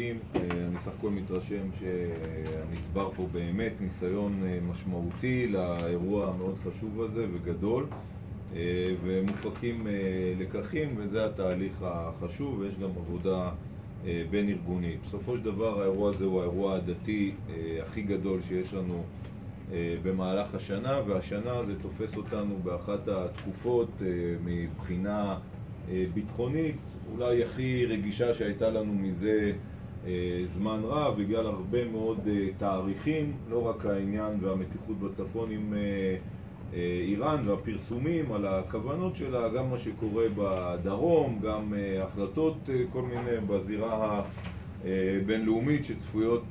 אני סך הכל מתרשם שהנצבר פה באמת ניסיון משמעותי לאירוע המאוד חשוב הזה וגדול ומופקים לקחים וזה התהליך החשוב ויש גם עבודה בין ארגונית. בסופו של דבר האירוע הזה הוא האירוע הדתי הכי גדול שיש לנו במהלך השנה והשנה זה תופס אותנו באחת התקופות מבחינה ביטחונית אולי הכי רגישה שהייתה לנו מזה זמן רב בגלל הרבה מאוד תאריכים לא רק העניין והמתיחות בצפון עם איראן והפרסומים על הכוונות שלה גם מה שקורה בדרום גם החלטות כל מיני בזירה הבינלאומית שצפויות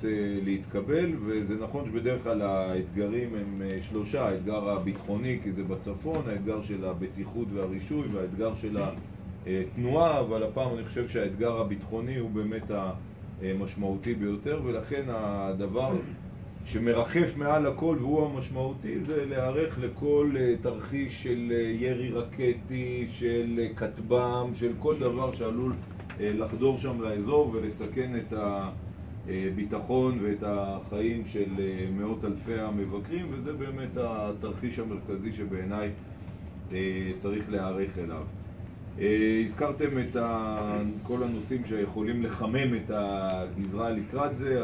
להתקבל וזה נכון שבדרך כלל האתגרים הם שלושה האתגר הביטחוני כי זה בצפון האתגר של הבטיחות והרישוי והאתגר של התנועה אבל הפעם אני חושב שהאתגר הביטחוני הוא באמת המשמעותי ביותר ולכן הדבר שמרחף מעל הכל והוא המשמעותי זה להיערך לכל תרחיש של ירי רקטי, של כטב"ם, של כל דבר שעלול לחדור שם לאזור ולסכן את הביטחון ואת החיים של מאות אלפי המבקרים וזה באמת התרחיש המרכזי שבעיניי צריך להיערך אליו הזכרתם את כל הנושאים שיכולים לחמם את הגזרה לקראת זה